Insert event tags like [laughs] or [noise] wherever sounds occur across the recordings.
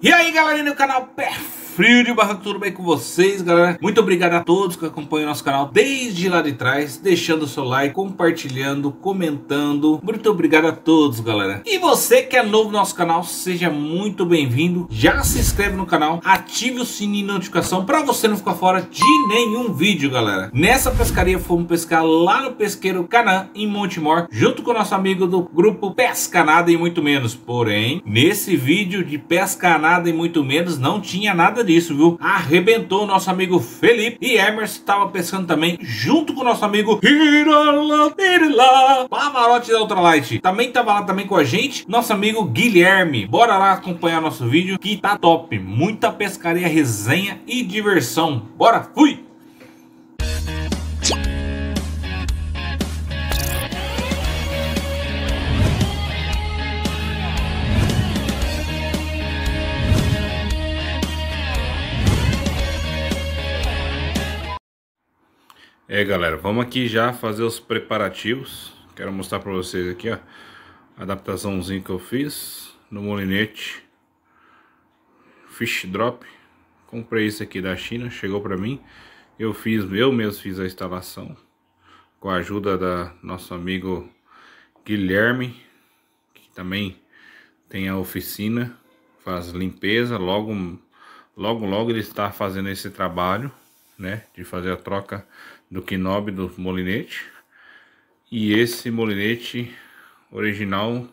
E aí galerinha do canal Pé Frio de Barranco, tudo bem com vocês galera? Muito obrigado a todos que acompanham o nosso canal desde lá de trás, deixando o seu like, compartilhando, comentando. Muito obrigado a todos galera. E você que é novo no nosso canal, seja muito bem-vindo. Já se inscreve no canal, ative o sininho de notificação para você não ficar fora de nenhum vídeo galera. Nessa pescaria fomos pescar lá no pesqueiro Canã, em Montemor, junto com o nosso amigo do grupo Pesca Nada e Muito Menos. Porém, nesse vídeo de Pesca Nada e Muito Menos não tinha nada disso, viu? Arrebentou nosso amigo Felipe e Emerson estava pescando também junto com o nosso amigo Pavarotti da Ultralight. Também estava lá também com a gente, nosso amigo Guilherme. Bora lá acompanhar nosso vídeo que tá top. Muita pescaria, resenha e diversão. Bora, fui! É galera, vamos aqui já fazer os preparativos. Quero mostrar para vocês aqui ó Adaptaçãozinha que eu fiz no molinete. Fish Drop. Comprei isso aqui da China, chegou para mim. Eu fiz, eu mesmo fiz a instalação Com a ajuda da nosso amigo Guilherme Que também tem a oficina Faz limpeza, logo Logo logo ele está fazendo esse trabalho né, de fazer a troca do knob do molinete. E esse molinete original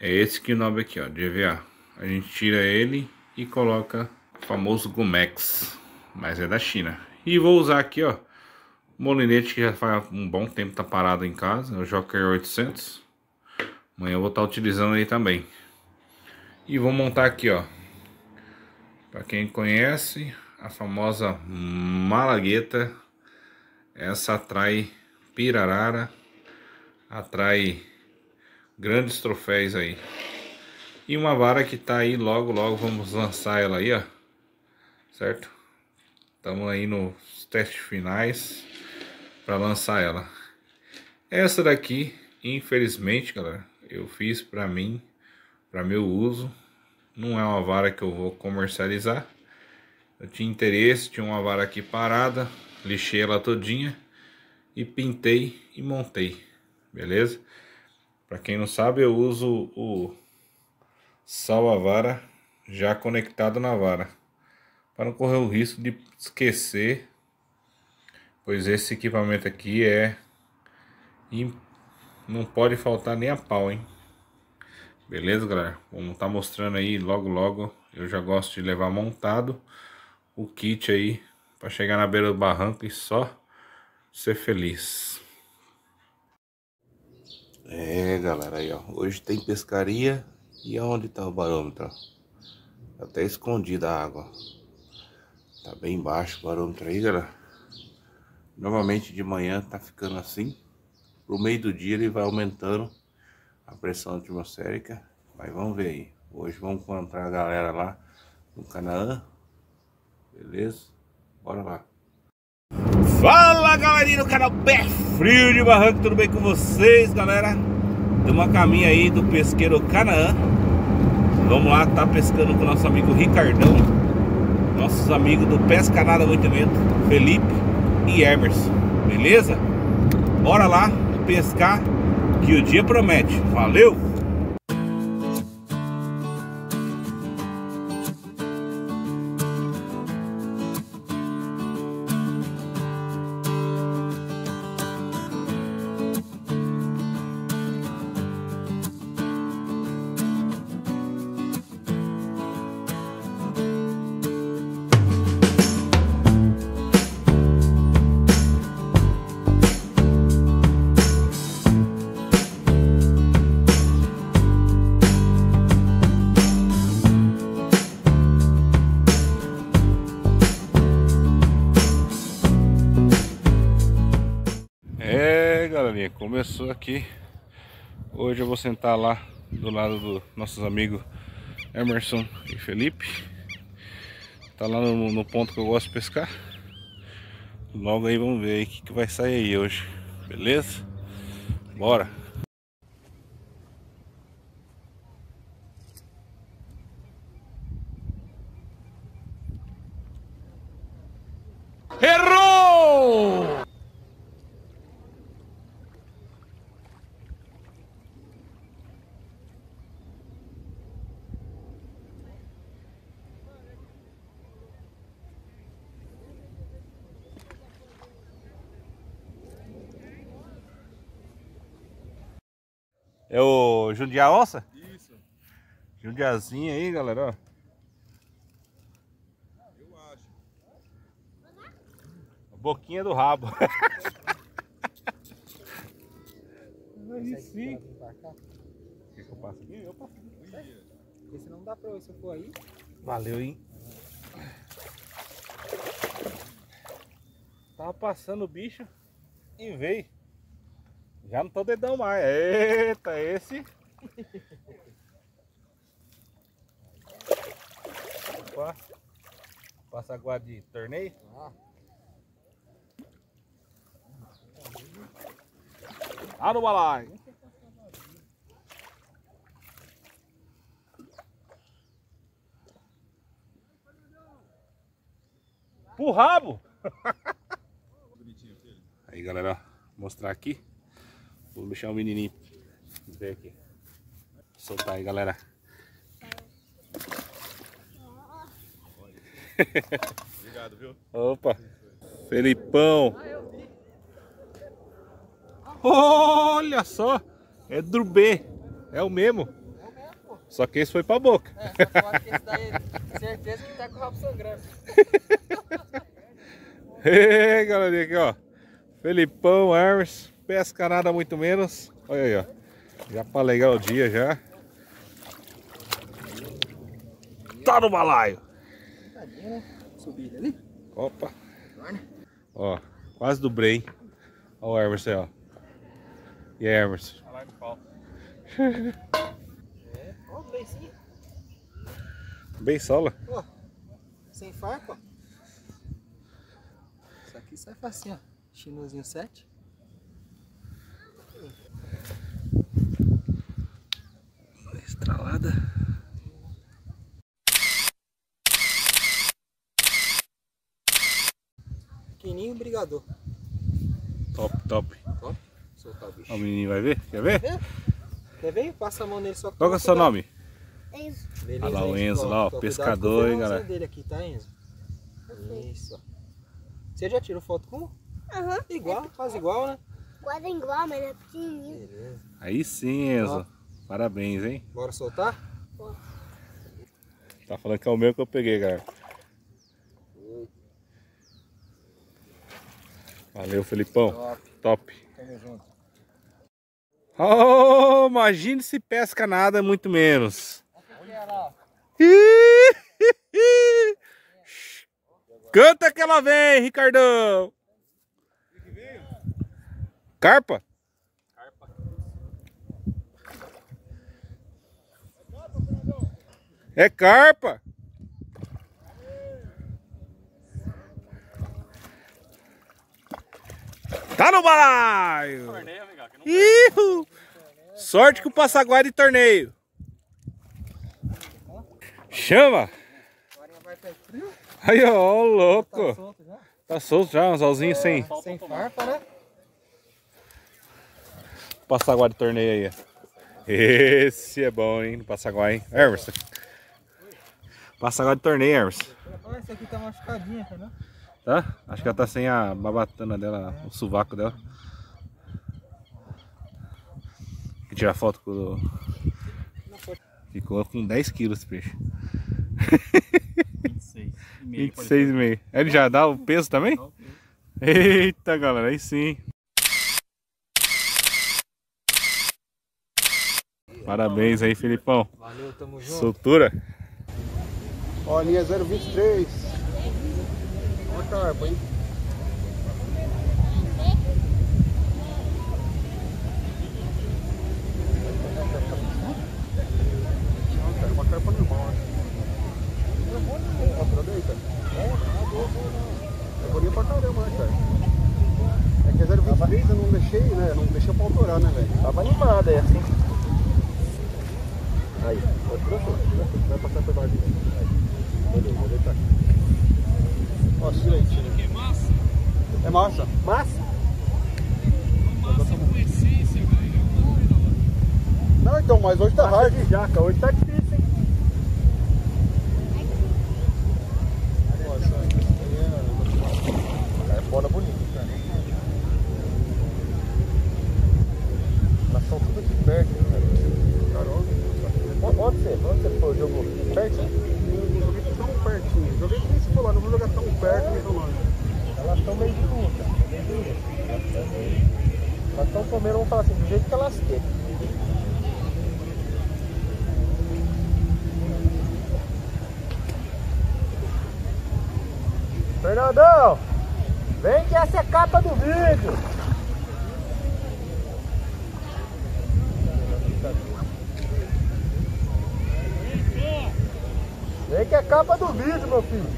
é esse knob aqui, ó, de EVA. A gente tira ele e coloca o famoso Gumex, mas é da China. E vou usar aqui, ó, molinete que já faz um bom tempo tá parado em casa, o Joker 800. Amanhã eu vou estar tá utilizando ele também. E vou montar aqui, ó. Para quem conhece, a famosa malagueta. Essa atrai pirarara, atrai grandes troféus aí. E uma vara que tá aí logo, logo vamos lançar ela aí, ó. Certo? Estamos aí nos testes finais para lançar ela. Essa daqui, infelizmente, galera, eu fiz para mim, para meu uso. Não é uma vara que eu vou comercializar. Eu tinha interesse, tinha uma vara aqui parada, lixei ela todinha e pintei e montei, beleza? Para quem não sabe, eu uso o salva-vara já conectado na vara, para não correr o risco de esquecer, pois esse equipamento aqui é não pode faltar nem a pau, hein? Beleza, galera? Estar tá mostrando aí logo logo. Eu já gosto de levar montado o kit aí para chegar na beira do barranco e só ser feliz. É, galera, aí ó, hoje tem pescaria e onde tá o barômetro? Tá até escondida a água. Tá bem baixo o barômetro aí, galera. Normalmente de manhã tá ficando assim. Pro meio do dia ele vai aumentando a pressão atmosférica. Mas vamos ver aí. Hoje vamos encontrar a galera lá no Canaã Beleza? Bora lá. Fala galerinha do canal Pé Frio de Barranco, tudo bem com vocês galera? Estamos a caminho aí do pesqueiro Canaã Vamos lá, tá pescando com nosso amigo Ricardão Nossos amigos do Pesca Nada Muito Vento Felipe e Emerson, beleza? Bora lá pescar que o dia promete, valeu! Aqui Hoje eu vou sentar lá do lado dos nossos amigos Emerson e Felipe Tá lá no, no, ponto que eu gosto de pescar Logo aí vamos ver o que, que vai sair aí hoje Beleza? Bora! Errou! É o Jundia Onça? Isso. Jundiazinho aí, galera, ó. Eu acho. A boquinha do rabo. aí sim. Quer que eu passo aqui? Eu passo. Porque senão não dá pra eu, se eu for aí. Valeu, hein? Tava passando o bicho e veio. Já não tô dedão mais. Eita, esse. Opa. Passa guarda de torneio. Ah, no balai. Pro rabo. Aí galera, ó, mostrar aqui. Vou deixar o menininho ver aqui. Soltar aí galera. Obrigado, viu? Opa! Felipão! Olha só! É Drubê! É o mesmo! Só que esse foi pra boca. É, só fora que esse daí, certeza que tá com o rabo sangrando. [laughs] Ei, galerinha, aqui ó. Felipão, Hermes, pesca nada muito menos. Olha aí, ó. Já pra legal o dia já. Tá no balaio. Subida ali. Opa. Ó, quase do Brain. Ó o Hermes aí, ó. E aí, Hermes? É, ó, bem sim. Bem sola. Ó, sem farpa. Isso aqui sai facinho, ó. Chinozinho 7. Estralada. Pequenininho brigador. Top, top. Top. Soltar o bicho. Ó, o menininho vai ver? Quer ver? Quer ver? Passa a mão nele só Qual que é o seu nome? Enzo. Beleza, Olha lá o Enzo? Enzo lá, ó, pescador, hein, galera. dele aqui, tá, Enzo? Isso. Você já tirou foto com? Aham. Igual, quase igual, né? Quase igual, mas é pequenininho. Beleza. Aí sim, Enzo. Parabéns, hein? Bora soltar? Tá falando que é o meu que eu peguei, galera. Valeu, Felipão. Top. Top. Tamo junto. Oh, imagine se pesca nada, muito menos. [laughs] Canta que ela vem, Ricardão. Carpa? É carpa. Tá no balaio. Ihu! Sorte que o Passaguá é de torneio. Chama! Aí, ó, ó, Tá louco. solto já. Tá solto já, um anzolzinho sem Sem farpa, né? Passaguá de torneio aí. ó. Esse é bom, hein? Passaguá, hein? Emerson. Passaguá de torneio, Emerson. Olha, esse aqui tá machucadinha, tá, né? Tá? Acho que ela tá sem a babatana dela, o sovaco dela. Vou tirar foto com o... Ficou com 10 quilos esse peixe. 26. 26,5. Ele já dá o peso também? Eita, galera, aí sim. Parabéns aí, Filipão. Valeu, tamo junto. Soltura. Ó, linha 023. Uma carpa, hein? Não, cara, uma carpa normal, né? Ó, pra deita. Bonito pra caramba, né, cara? Que 023 eu não deixei, né? Não deixei pra autorar, né, velho? Tava animada. Aí, pode tranquilo. Vai passar por baixo. Beleza, vou deitar aqui. Ó, silentinho. Que massa! massa. Massa? Não, então, mas hoje tá Massa hard. de jaca. Hoje tá difícil, hein? É fora bonito, cara. Elas estão tudo aqui perto, cara. Caramba. Onde você? Onde você foi? Jogou? Perto? Não joguei tão pertinho. Joguei que nem se for lá, não vou jogar tão perto nem tão longe. Elas estão meio de luta. meio de luta. Comendo, vamos falar assim, do jeito que elas querem. Fernandão, vem que essa é capa do vídeo. Vem que é capa do vídeo, meu filho.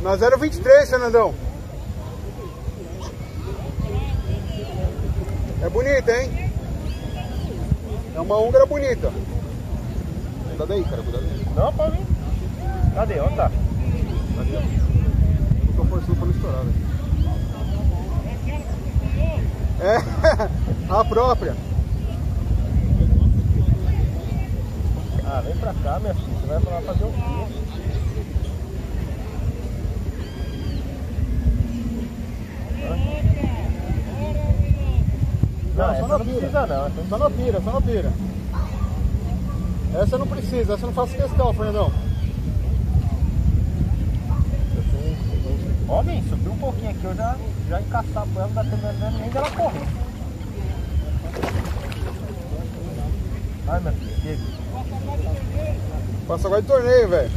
Na 023, Fernandão. Bonita, hein? É uma húngara bonita. Cuidado aí, cara, cuidado aí. Não, pode vir. Cadê? Onde tá? Eu tô forçando pra não estourar, velho. É, [laughs] a própria. Ah, vem pra cá, minha filha. Você vai pra lá fazer o quê? Não, Não, essa só não na pira. precisa não. essa Só na pira, só na pira. Essa não precisa, essa não faço questão, Fernandão. Ó, bem, subiu um pouquinho aqui, eu já, já com ela, não dá tempo nem dela correr. Ai, minha filha, chega. Passa agora de torneio, velho.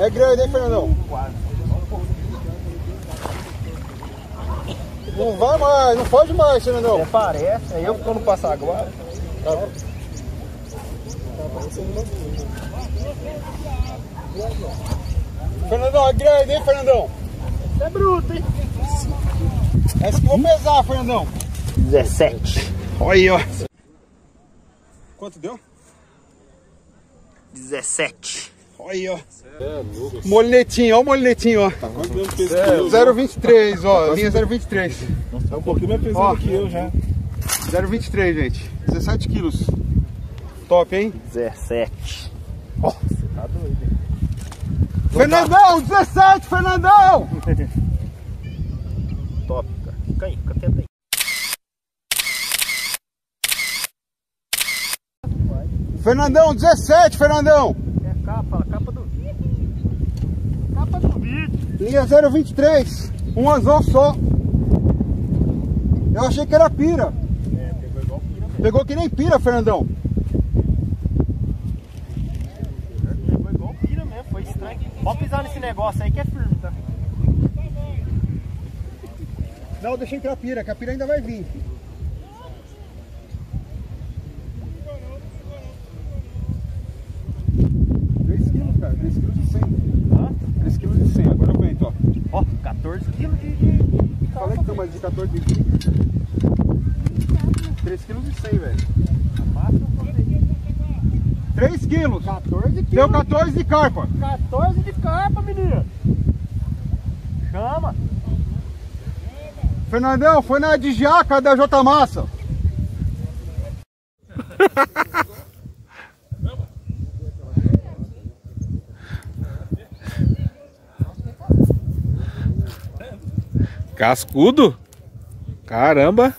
É grande, hein, Fernandão? Quase. Não vai mais, não pode mais, Fernandão. Até parece, aí eu quando passar agora. Fernandão, é grande, hein, Fernandão? Isso é bruto, hein? Essa que eu vou pesar, Fernandão. 17. Olha aí, ó. Quanto deu? 17. Olha aí, ó. Moletinho, ó o moletinho, ó. 023, ó. Linha 023. É um pouquinho mais pesado Ó. que eu já. 023, gente. 17 quilos. Top, hein? 17. Ó, você tá doido, hein? Fernandão, 17, Fernandão! [laughs] Top, cara. Fica aí, fica quieto aí. Fernandão, 17, Fernandão! Capa, capa do. Capa do vídeo. Linha 023, um anzol só. Eu achei que era pira. É, pegou igual pira mesmo. Pegou que nem pira, Fernandão. Pegou igual pira mesmo, foi estranho. Pode pisar nesse negócio aí que é firme, tá? Não, deixa entrar a pira, que a pira ainda vai vir. Três quilos, cara. 3 quilos de 100. Hã? 3 quilos de 100. Agora eu aguento, ó. Ó, 14 quilos de, de, de Mais de 14 de 3 quilos de 100, velho. Passa pra você. 3 quilos. 14 quilos. Deu 14 de carpa. 14 de carpa, menino. Chama. Fernandão, foi na de jaca da J Massa. Cascudo? Caramba!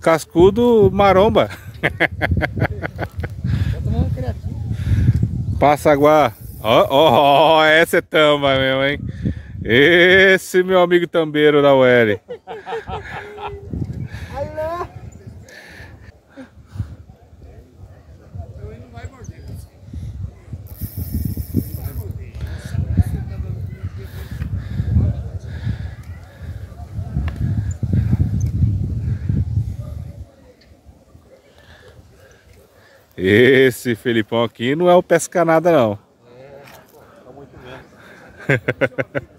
Cascudo maromba. [laughs] Passaguá. Ó, ó, ó, essa é tamba mesmo, hein? Esse meu amigo tambeiro da UL. Esse Felipão aqui não é o pesca nada não. [laughs]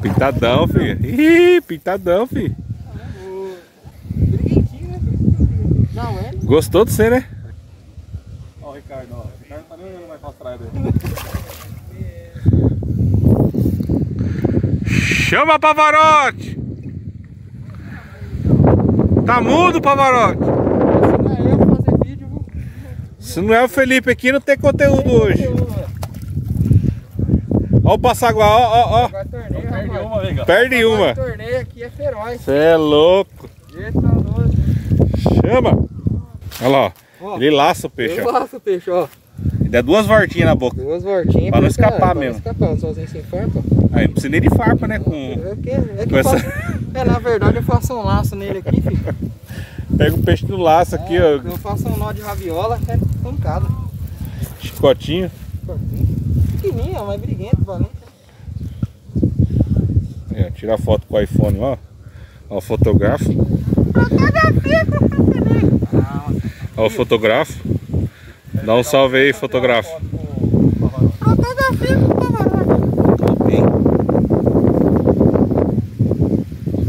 Pintadão, filho. Ih, pintadão, filho. Não é? Gostou de você, né? Ó, o Ricardo, ó. O Ricardo tá Hum, vai mostrar ele. Chama Pavarotti! Tá mudo, Pavarotti? Não é eu fazer vídeo, viu? Se não é o Felipe aqui, não tem conteúdo hoje. Ó o Passaguá, ó, ó, ó. Torneio, Perde uma, cá. Perde uma. Torneio aqui é feroz. Você é louco. Chama. Olha lá, ó. Ó. Ele laça o peixe, Eu ó. laço o peixe, ó. E dá duas voltinhas na boca. Duas voltinhas. Pra não ficar- escapar pra mesmo. Não escapar, sozinho sem farpa. Aí não precisa nem de farpa, né? Com... É que, é que Com essa- faço, é, na verdade eu faço um laço nele aqui, filho. Pega o peixe no laço aqui, É, ó. Eu faço um nó de raviola, é pancada. Chicotinho. Pequenininho, mas briguento, valente. É, tira a foto com o iPhone, ó. Ó o fotógrafo. Ó o fotógrafo. Dá um salve aí, fotógrafo.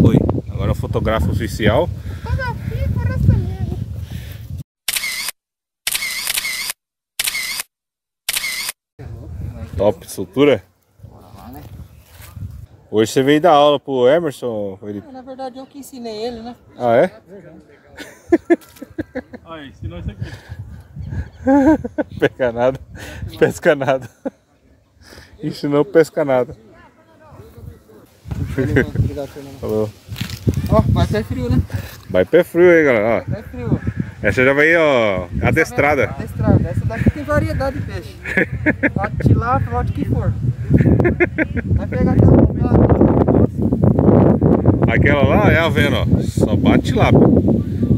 Foi. Agora é o fotógrafo oficial. Top, soltura. Hoje você veio dar aula pro Emerson, Felipe? Na verdade eu que ensinei ele, né? Ah, é? Aí, ensinou isso aqui. [laughs] Pesca nada, pesca nada. Ensinou pesca nada. Falou. Ó, vai ter frio, né? Vai pé frio aí, galera. Vai frio. Ó, essa já vai, ó, adestrada. Adestrada. Essa daqui tem variedade de peixe. [laughs] Pode tilápia, pode o que for. Vai pegar aquela bombada. Aquela lá é a vendo, ó. Só bate lá.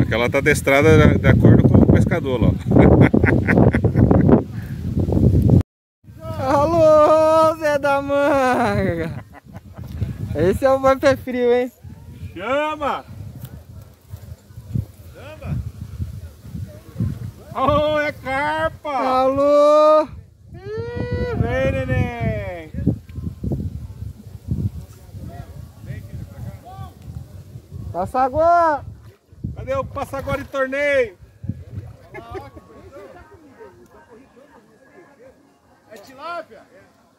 Aquela tá adestrada de- de acordo com o pescador lá. [laughs] Alô, Zé da Manga! Esse é o vai pé frio, hein? Chama! Chama! Oh, é carpa! Alô! Vem, neném! Passa água! Cadê o passa agora de torneio? É tilápia?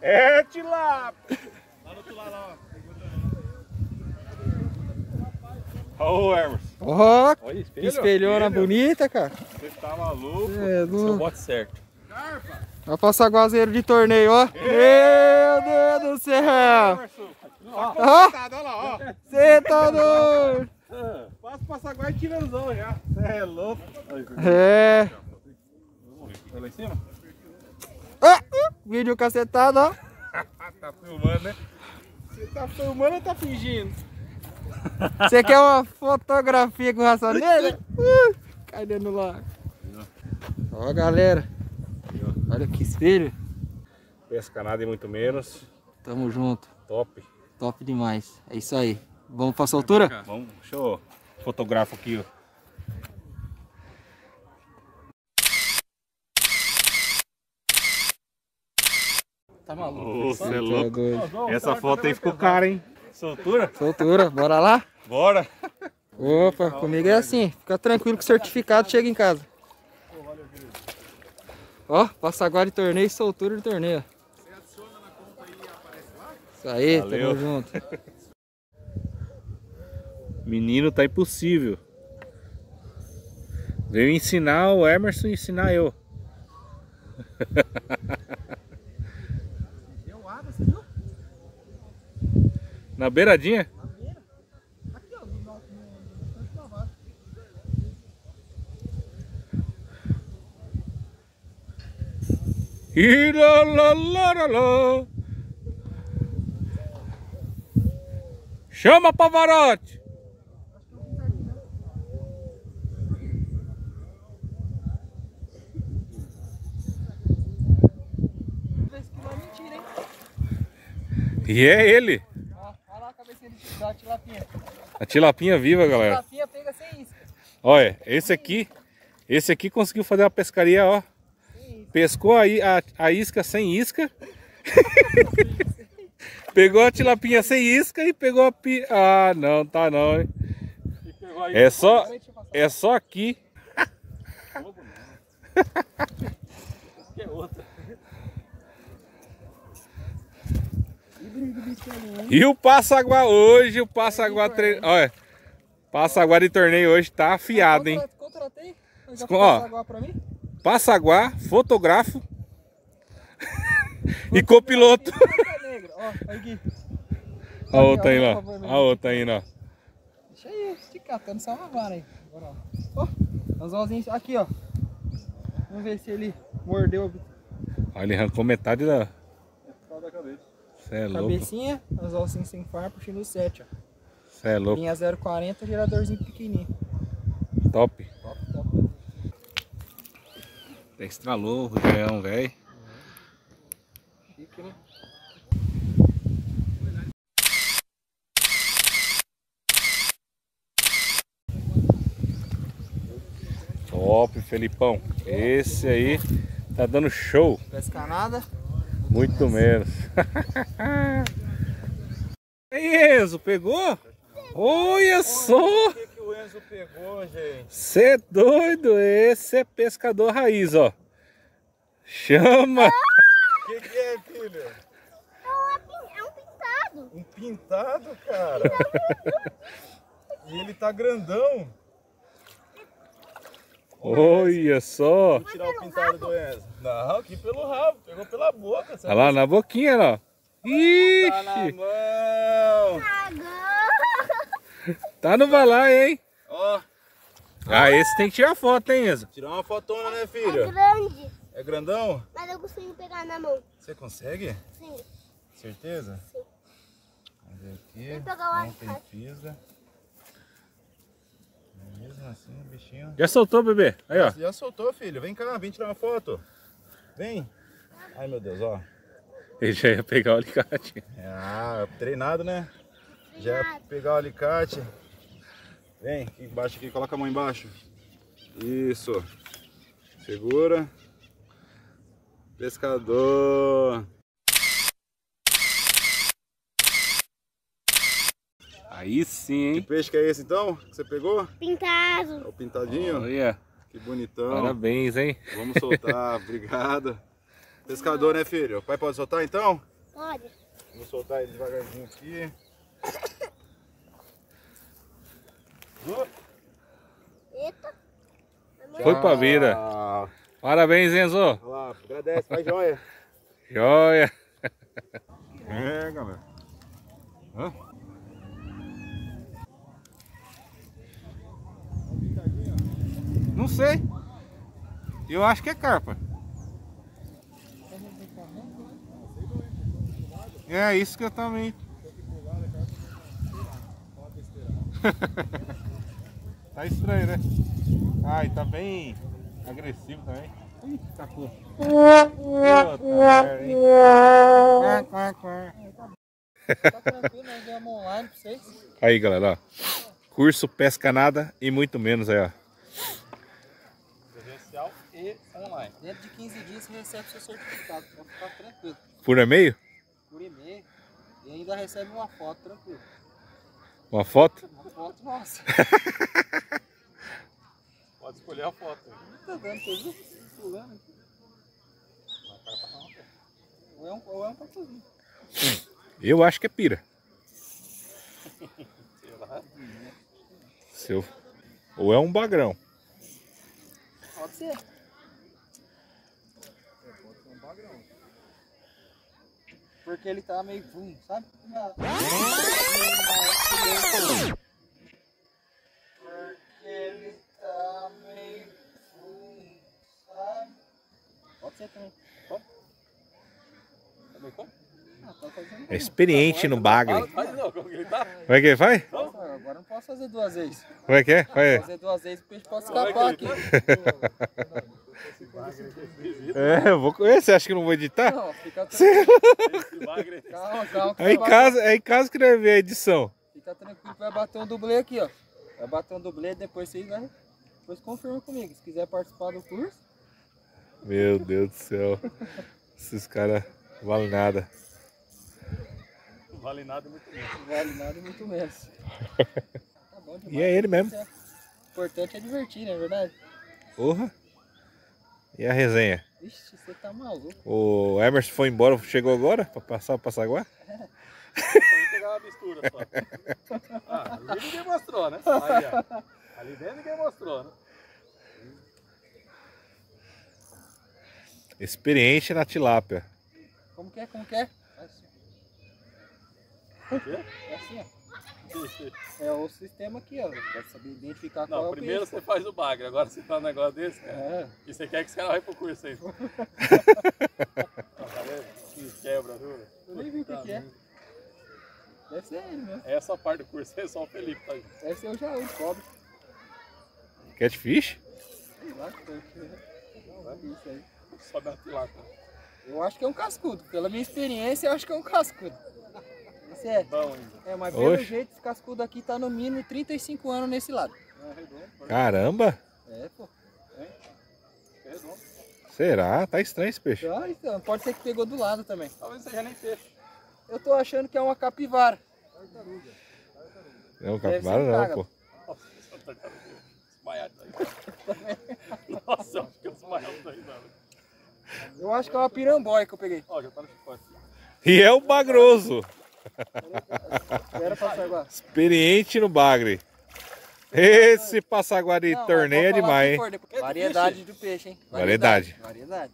É tilápia! Lá no outro lado, lá, Ô, Hermes, Ó, ó. Olha, que espelhona bonita, cara. você tá maluco? É, do... bote certo. Vai passar guazeiro de torneio, ó. Meu Deus do céu! Ó, lá, ó. você tá doido! Passa o passaguá e tiranzão já. Você é louco. É. Tá lá em cima? Ah, vídeo cacetado, ó. [laughs] tá filmando, né? Você tá filmando ou tá fingindo? Você quer uma fotografia com raça negra? Uh, cai dentro do lago. Ó, galera. Olha que espelho. Pesca nada e muito menos. Tamo junto. Top. Top demais. É isso aí. Vamos pra soltura? Vamos, deixa eu fotografo aqui, ó. Tá maluco. Você é louco. Essa foto aí ficou cara, hein? Soltura? Soltura, bora lá? Bora! Opa, comigo é assim. Fica tranquilo que o certificado chega em casa. Ó, passaguá de torneio e soltura de torneio. Isso aí, Valeu. tamo junto. Menino, tá impossível. Veio ensinar o Emerson e ensinar eu. [laughs] Deu água, você viu? Na beiradinha? Aqui, ó, no. Chama Pavarotti! E é ele! Ó, olha lá a cabecinha de- da tilapinha. A tilapinha viva, galera. Tilapinha pega sem isca. Olha, esse aqui, esse aqui conseguiu fazer uma pescaria, ó. Pescou a, a, a isca sem isca. [laughs] pegou a tilapinha sem isca e pegou a pi... Ah, não, tá não, hein? É só, é só aqui. É outra. brilho do bicho ali, hein? E o Passaguá hoje, o Passaguá tre... Olha, Passaguá de torneio hoje tá afiado, hein? Contra- Contratei. Já Com- ó. passa agora pra mim? Passaguá, fotógrafo [laughs] e copiloto. Ó. A outra aí, Olha, ó. A outra aí, ó. Deixa aí, esticar, tá no só uma vara aí. Agora, ó. Ó, anzolzinho aqui, ó. Vamos ver se ele mordeu Olha, ele arrancou metade da. Só da cabeça. Cê é a louco. cabecinha. Anzolzinho sem far, puxando o 7, ó. Cê é louco. Linha 040, geradorzinho pequenininho. Top. Top, top. Estralou, o João, velho. Chique, né? Top, Felipão. Esse aí tá dando show. Pescar nada. Muito menos. [laughs] Ei, Enzo, pegou? Olha só! O que, que o Enzo pegou, gente? Você é doido? Esse é pescador raiz, ó. Chama! [laughs] O que, que é, filho? É um pintado. Um pintado, cara. e ele tá grandão. Olha só! Vou tirar o pintado do Enzo. Não, aqui pelo rabo. Pegou pela boca. Olha lá na boquinha, ó. Tá na Ixi! mão. Tá no balai, hein? Ó, Ah, esse tem que tirar foto, hein, Enzo? tirar uma fotona, né, É filho? grande. É grandão? Mas eu consigo pegar na mão. Você consegue? Sim. Certeza? Sim. Vamos ver aqui. Vou pegar o Não tem alicate. Assim, o bichinho. Já soltou, bebê? Aí, ó. Já soltou, filho. Vem cá, vem tirar uma foto. Vem. Ai, meu Deus, ó. Ele já ia pegar o alicate. Ah, treinado, né? Já ia pegar o alicate. Vem, aqui embaixo aqui, coloca a mão embaixo. Isso. Segura. Pescador. Aí sim, Que hein? peixe que é esse então? Que você pegou? É Pintado. o pintadinho? Olha, Que bonitão. parabéns, hein? Vamos soltar, [laughs] obrigado. Pescador, né, filho? O pai pode soltar então? Pode. Vou soltar ele devagarzinho aqui. Eita. Foi pra vida. Parabéns, Enzo. Olha lá, agradece, faz joia. Joia. É, galera. Hã? Não sei. Eu acho que é carpa. É isso que eu também. [laughs] tá estranho, né? Ai, tá bem agressivo também. Ih, tá. Aí, galera, ó. Curso pesca nada e muito menos aí, ó. Online. Dentro de 15 dias você recebe seu certificado. Pode ficar tranquilo. Por e-mail? Por e-mail. E ainda recebe uma foto, tranquilo. Uma foto? Uma foto nossa. [laughs] Pode escolher a foto. Tá dando, você viu? Pulando aqui. Não, carpa não. Ou é um, ou é um papuzinho. Eu acho que é pira. Sei [laughs] lá. Seu. Ou é um bagrão. Pode ser. Porque ele tá meio boom, sabe? Porque ele tá meio boom, sabe? Pode ser também. Como? Também como? Tá. É experiente no bagre. Faz não, como que ele tá? Como é que ele faz? Nossa, agora não posso fazer duas vezes. Como é que é? Faz. Fazer duas vezes o peixe pode escapar aqui. É, eu vou. Você acha que eu não vou editar? Não, fica [laughs] tranquilo. Calma, calma. É em vai- casa, é em casa que deve ver a edição. Fica tranquilo que vai bater um dublê aqui, ó. Vai bater um dublê, depois vocês vai. Depois confirma comigo. Se quiser participar do curso, Meu Deus do céu. Esses caras valem nada. Vale nada muito bem. não vale nada e muito menos. [laughs] Tá bom demais. E é ele mesmo. O importante é divertir, não é verdade? Porra. E a resenha? Ixi, você tá maluco. O Emerson foi embora, chegou agora pra passar o Passaguá? [laughs] Pra pegar uma mistura só. [laughs] Ah, ali ninguém mostrou, né? Aí, ó. Ali dentro ninguém mostrou, né? Experiente na tilápia. Como que é? Como que é? Assim. O quê? É assim, ó. É o sistema aqui, ó. Pra saber identificar qual é Não, o primeiro peixe. você faz o bagre, agora você faz um negócio desse, cara. É. E você quer que os caras vão pro curso aí. Ó, tá vendo? Que quebra, viu? Eu nem vi o que, Tá que é. Deve ser ele mesmo. Essa parte do curso é só o Felipe, tá? gente? Deve ser o jaú, o cobre. Catfish? Sei lá. que é Isso aí. Sobe a tilápia. Eu acho que é um cascudo. Pela minha experiência, eu acho que é um cascudo. Esse é. Bom ainda. É, mas pelo Oxe. jeito, esse cascudo aqui tá no mínimo 35 anos nesse lado. É redondo. Caramba! É, pô. É redondo. Será? Tá estranho esse peixe. Ah, então, pode ser que pegou do lado também. Talvez seja nem peixe. Eu tô achando que é uma capivara. Não, Deve ser capivara um não, pô. Nossa, desmaiado. Nossa, eu acho que eu desmaiado daí, mano. Eu acho que é uma piramboia que eu peguei. Ó, já tá no chicote. E é o bagroso. Era. Experiente no bagre. Esse passaguá de torneio é demais, hein? Variedade do peixe, hein? Variedade. Variedade.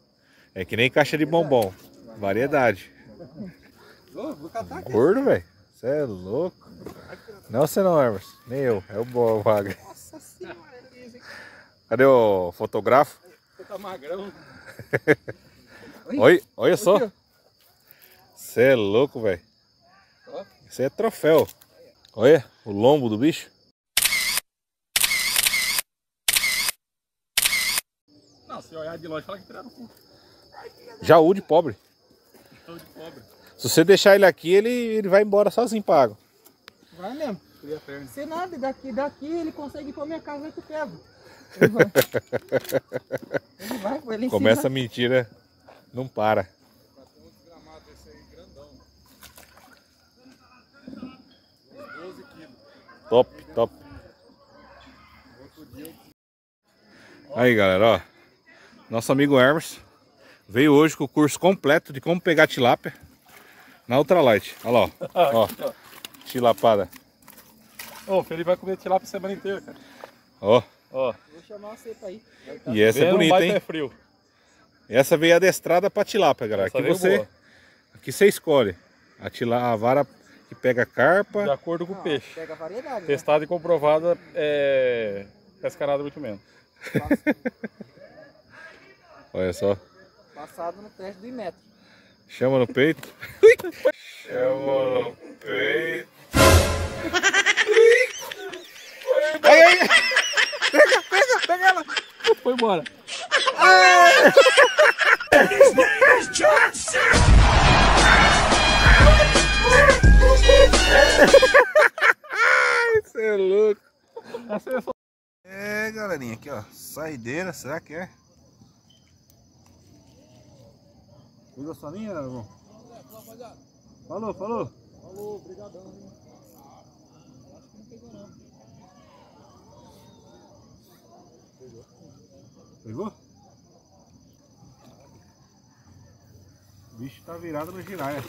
É que nem caixa de bombom. Variedade. Aqui. Gordo, velho. Você é louco. Não você não, Emerson. Nem eu. É o bo- o bagre. Nossa senhora, hein? Cadê o fotográfico? Você tá magrão. [laughs] Oi, olha só. Você é louco, velho. Isso é troféu. Olha o lombo do bicho. Não, se olhar de longe, fala que tiraram o cu. Jaú de pobre. Tô de pobre. Se você deixar ele aqui, ele, ele vai embora sozinho pra água. Vai mesmo. Se nada, daqui, daqui ele consegue ir pra minha casa e tu quebra. Ele vai. ele vai, pô, ele Começa a mentira, não para. Top, top. Aí galera, ó. Nosso amigo Hermes veio hoje com o curso completo de como pegar tilápia na Ultralight. Olha lá, ó. ó. Tilapada. Ô, o Felipe vai comer tilápia a semana inteira, cara. Ó. Ó, Vou chamar uma cepa aí. E essa é bonita, hein? é frio. Essa veio adestrada pra tilápia, galera. Essa Aqui você, boa. aqui você escolhe. A, tilá, a vara que pega carpa. De acordo com o Ah, peixe. Pega variedade. Né? Testada e comprovada, é... pescarada muito menos. [laughs] Olha só. Passado no teste do Imetro. Chama no peito. Chama no peito. Foi embora. Você é louco. É. É, galerinha, aqui ó. Saideira, será que é? Pegou sua linha, irmão? Falou, falou. Pegou? O bicho tá virado no giraia.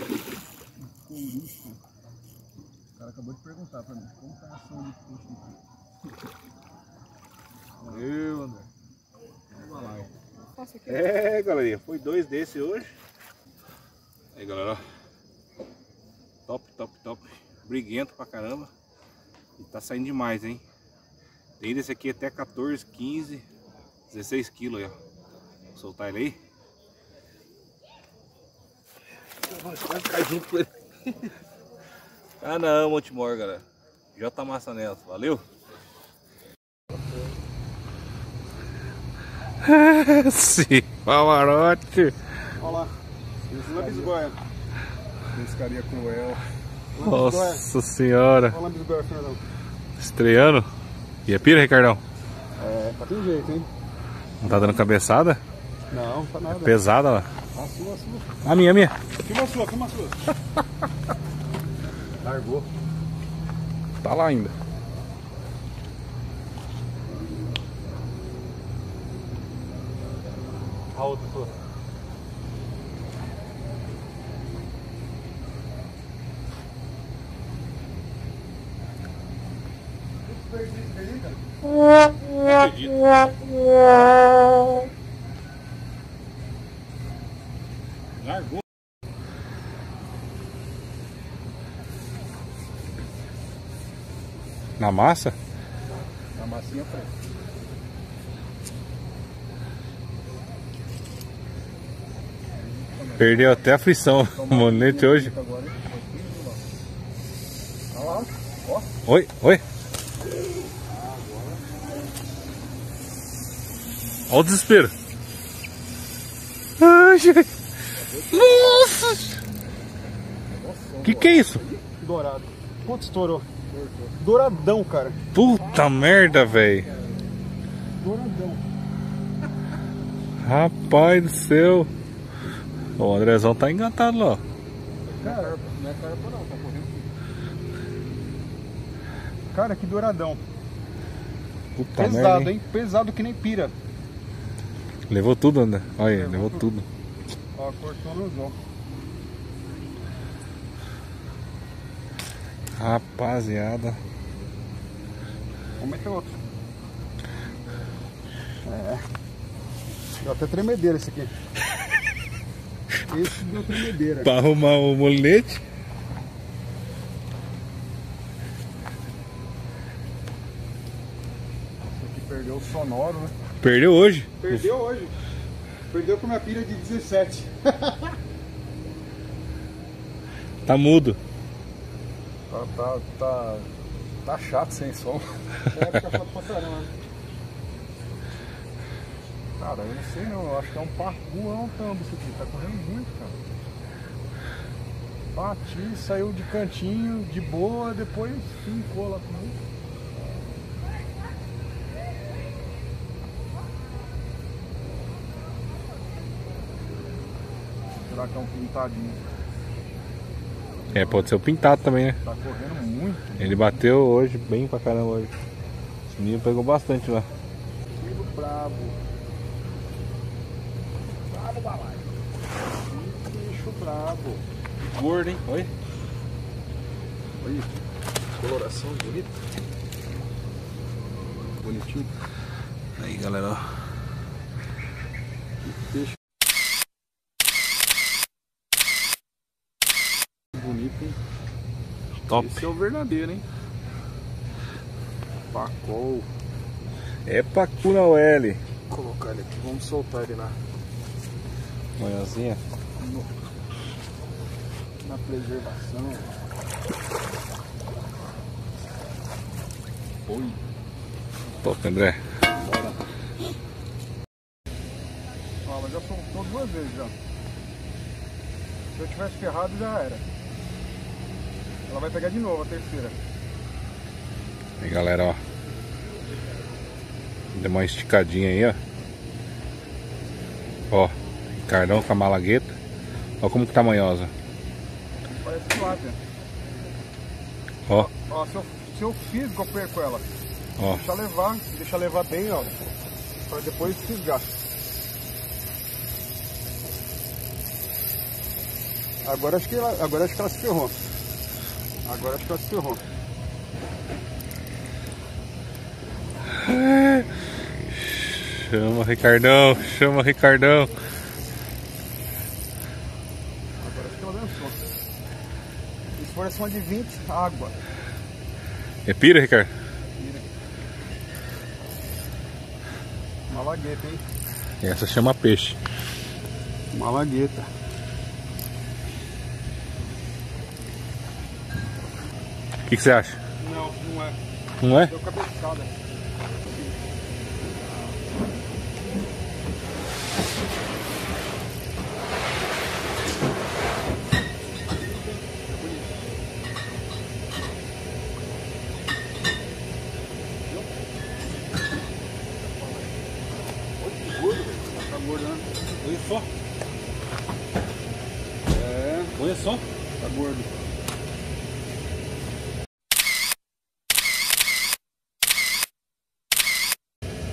O cara acabou de perguntar pra mim, como tá a ação de peixe aqui? Valeu, André. Vamos lá. É, galerinha, foi dois desse hoje. Aí, galera, ó. Top, top, top. Briguento pra caramba. E tá saindo demais, hein? Tem desse aqui até 14, 15, 16 quilos aí, ó. Vou soltar ele aí. Vai ficar junto com ele. Ah não, Montemor, galera. J Massa Neto, valeu? [laughs] Sim, Pavarotti. Olha lá. Isso é bisgoia. Pescaria cruel. Nossa senhora. Olha lá, bisgoia, Fernandão. Estreando. E é pira, Ricardão? É, tá tem jeito, hein? Não tá dando cabeçada? Não, tá nada. Pesada lá. A sua, a sua. A minha, a minha. Filma a sua, filma a sua. Largou. Tá lá ainda. A outra. Na massa? A massinha preta. Perdeu até a frição [laughs] o monete hoje. Agora? Olha lá, ó. Oi, oi. Olha o desespero. Ai, gente. Nossa! Que que é isso? Dourado. Quanto estourou? Douradão, cara. Puta merda, velho. Douradão. Rapaz do céu. O Andrezão tá engatado lá. Cara, não é carpa não, tá correndo. Cara, que douradão. Puta Pesado, merda. hein? hein? Pesado que nem pira. Levou tudo, André. Olha, aí, levou Levou tudo. Ó, cortou no zão. Rapaziada. Vamos meter outro. É. Deu até tremedeira esse aqui. [laughs] Esse deu tremedeira. Pra arrumar o molinete. Esse aqui perdeu o sonoro, né? Perdeu hoje. Perdeu hoje. Perdeu com minha pilha de 17. [laughs] Tá mudo. Tá, tá, tá, tá chato sem som. É, fica chato pra caramba. né? Cara, eu não sei não, eu acho que é um parkour, é um tambo isso aqui, tá correndo muito, cara. Bati, saiu de cantinho, de boa, depois fincou lá comigo. Será que é um pintadinho? É, pode ser o pintado também, né? Tá correndo muito. Ele bateu hoje, bem pra caramba hoje. Esse menino pegou bastante lá. Filho brabo. Brabo, balai. Que bicho brabo. Gordo, hein? Oi? Olha, coloração bonita. Bonitinho. Aí, galera, ó. Peixe. Top. Esse é o verdadeiro, hein? Pacol. É Pacuna L. Vou colocar ele aqui, vamos soltar ele na, Manhãzinha. na preservação. Oi. Top, André. Ah, mas já soltou duas vezes já. Se eu tivesse ferrado já era. Ela vai pegar de novo a terceira. Aí, galera, ó. Deu uma esticadinha aí, ó. Ó, Ricardão com a malagueta. Ó como que tá manhosa. Parece tilápia. Ó, Ó, se eu, se eu fisgo, eu perco ela. ó. Deixa levar, deixa levar bem, ó. Pra depois fisgar. Agora acho que ela, agora acho que ela se ferrou. Agora acho que ela se ferrou. Chama Ricardão, chama Ricardão. Agora acho que ela dançou. E se for acima de 20, água. É pira, Ricardo? Malagueta, hein? Essa chama peixe. Malagueta. O que que você acha? Não, não é. Não é? Deu cabeçada. Tá gordo, né? Olha só, É, olha só. tá gordo.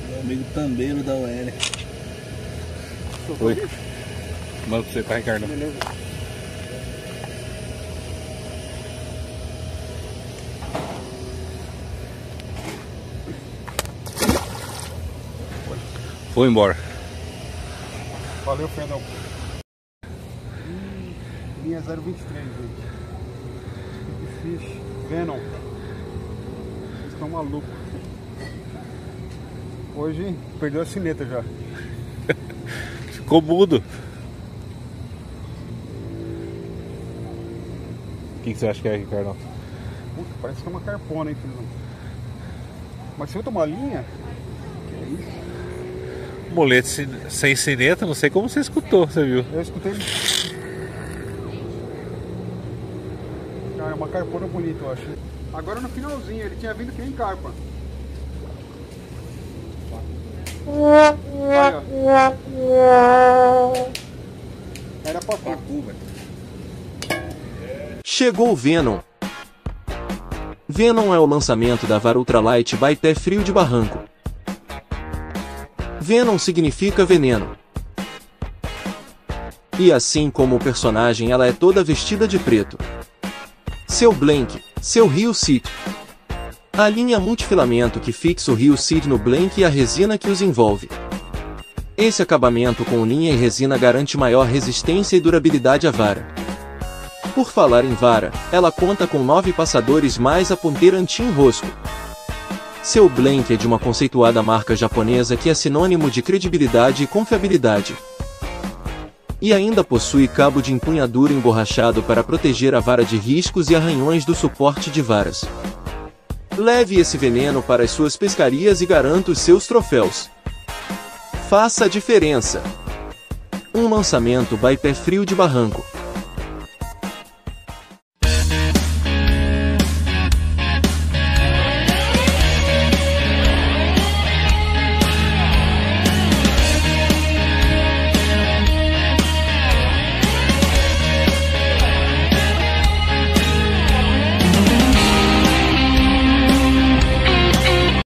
Meu amigo tambeiro da OL. seu Oi. bicho? Manda pra você, tá, Ricardo? Beleza. Foi embora. Valeu, Fernão. Linha 023, gente. Fish, Venom. Vocês estão malucos. Hoje perdeu a sineta já. [laughs] Ficou mudo. O que, que você acha que é, Ricardo? Puta, parece que é uma carpona, hein, filhão? Mas se eu tomar linha, que é isso? Molete sin- sem sineta, não sei como você escutou, você viu? Eu escutei. Ah, é uma carpona bonita, eu acho. Agora no finalzinho, ele tinha vindo que nem carpa. Olha. Era pra tu. Chegou Venom. Venom é o lançamento da vara Ultralight by Pé Frio de Barranco. Venom significa veneno. E assim como o personagem, ela é toda vestida de preto. Seu Blank, seu Rio Seed. A linha multifilamento que fixa o Rio Seed no Blank e a resina que os envolve. Esse acabamento com linha e resina garante maior resistência e durabilidade à vara. Por falar em vara, ela conta com nove passadores mais a ponteira anti-enrosco. Seu Blank é de uma conceituada marca japonesa que é sinônimo de credibilidade e confiabilidade. E ainda possui cabo de empunhadura emborrachado para proteger a vara de riscos e arranhões do suporte de varas. Leve esse veneno para as suas pescarias e garanta os seus troféus. Faça a diferença. Um lançamento by Pé Frio de Barranco.